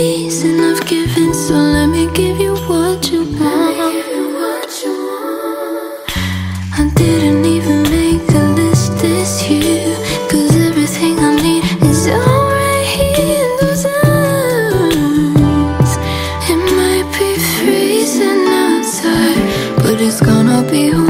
season of giving, so let me give you what you want. I didn't even make list this everything I need is in those arms. It might be freezing outside, but it's gonna be warm.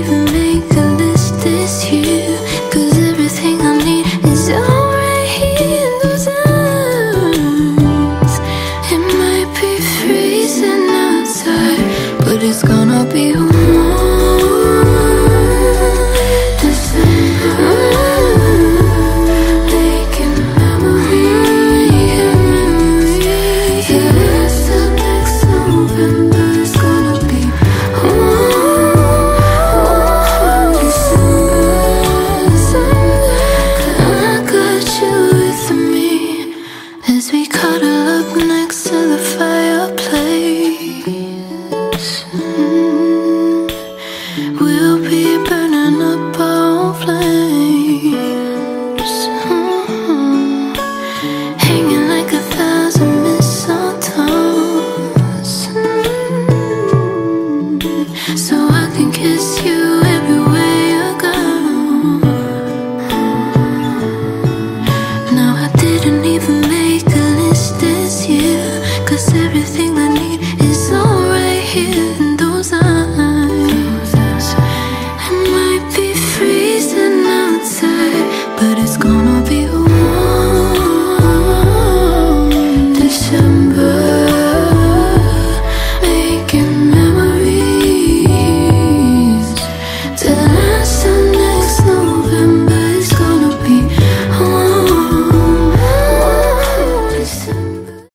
up next to the fireplace. Mm-hmm. We'll be burning up our flames. Mm-hmm. Hanging like a thousand mistletoes. Mm-hmm. So